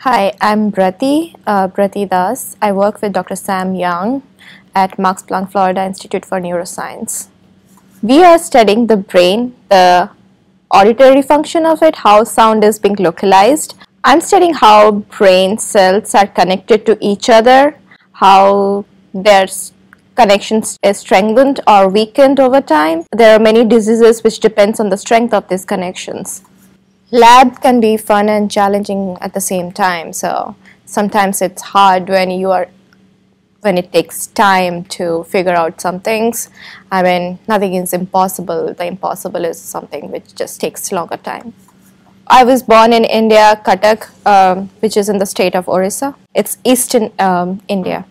Hi, I'm Brati, uh, Brati Das. I work with Dr. Sam Young at Max Planck Florida Institute for Neuroscience. We are studying the brain, the auditory function of it, how sound is being localized. I'm studying how brain cells are connected to each other, how their connections is strengthened or weakened over time. There are many diseases which depends on the strength of these connections. Lab can be fun and challenging at the same time. So sometimes it's hard when you are when it takes time to figure out some things. I mean, nothing is impossible. The impossible is something which just takes longer time. I was born in India, Cuttack, um, which is in the state of Orissa. It's eastern um, India.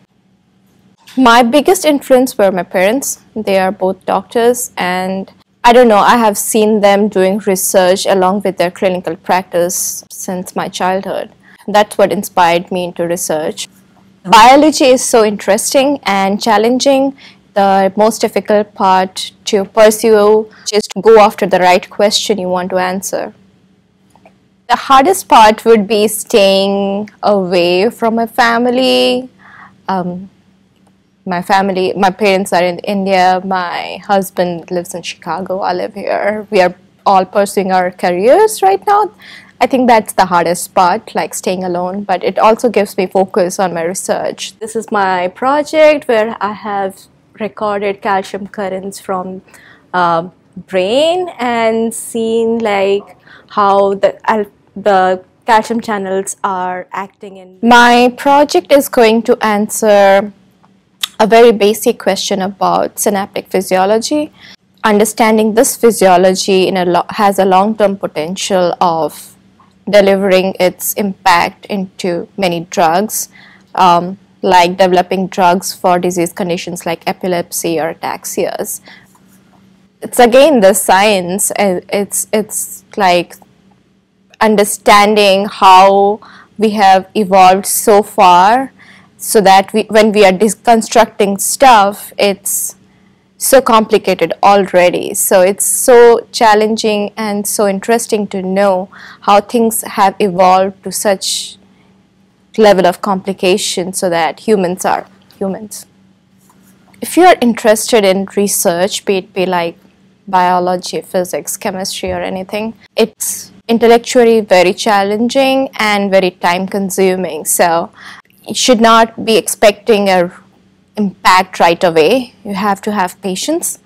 My biggest influence were my parents. They are both doctors, and I don't know, I have seen them doing research along with their clinical practice since my childhood. That's what inspired me into research. Biology is so interesting and challenging. The most difficult part to pursue is to go after the right question you want to answer. The hardest part would be staying away from my family, um, my family, my parents are in India, my husband lives in Chicago, I live here. We are all pursuing our careers right now. I think that's the hardest part, like staying alone, but it also gives me focus on my research. This is my project where I have recorded calcium currents from uh, brain and seen like how the, uh, the calcium channels are acting in. My project is going to answer a very basic question about synaptic physiology. Understanding this physiology in a has a long-term potential of delivering its impact into many drugs, um, like developing drugs for disease conditions like epilepsy or ataxias. It's again the science. It's it's like understanding how we have evolved so far so that we, when we are deconstructing stuff, it's so complicated already. So it's so challenging and so interesting to know how things have evolved to such level of complication so that humans are humans. If you are interested in research, be it be like biology, physics, chemistry or anything, it's intellectually very challenging and very time consuming. So should not be expecting a impact right away. You have to have patience.